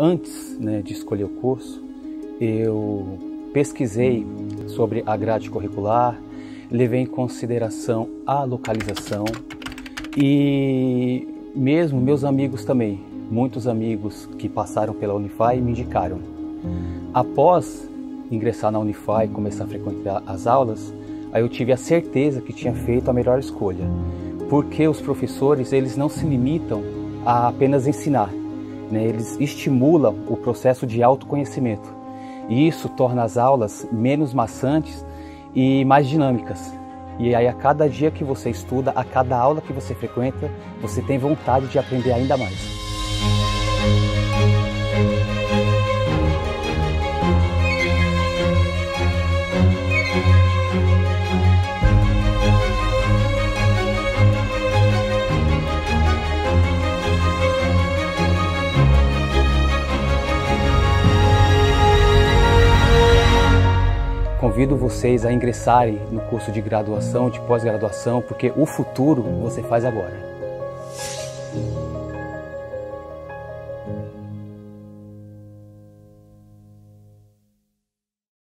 antes né, de escolher o curso, eu pesquisei sobre a grade curricular, levei em consideração a localização e mesmo meus amigos também, muitos amigos que passaram pela Unify me indicaram. Após ingressar na Unify e começar a frequentar as aulas, aí eu tive a certeza que tinha feito a melhor escolha, porque os professores eles não se limitam a apenas ensinar, né? eles estimulam o processo de autoconhecimento. E isso torna as aulas menos maçantes e mais dinâmicas. E aí, a cada dia que você estuda, a cada aula que você frequenta, você tem vontade de aprender ainda mais. Convido vocês a ingressarem no curso de graduação, de pós-graduação, porque o futuro você faz agora.